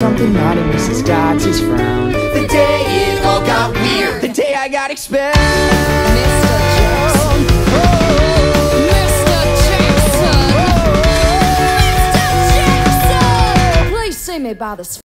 Something naughty, Mrs. Dodds's frown. The day it all got weird. The day I got expelled. Mr. Jackson. Mr. Jackson. Mr. Jackson. Please see me by the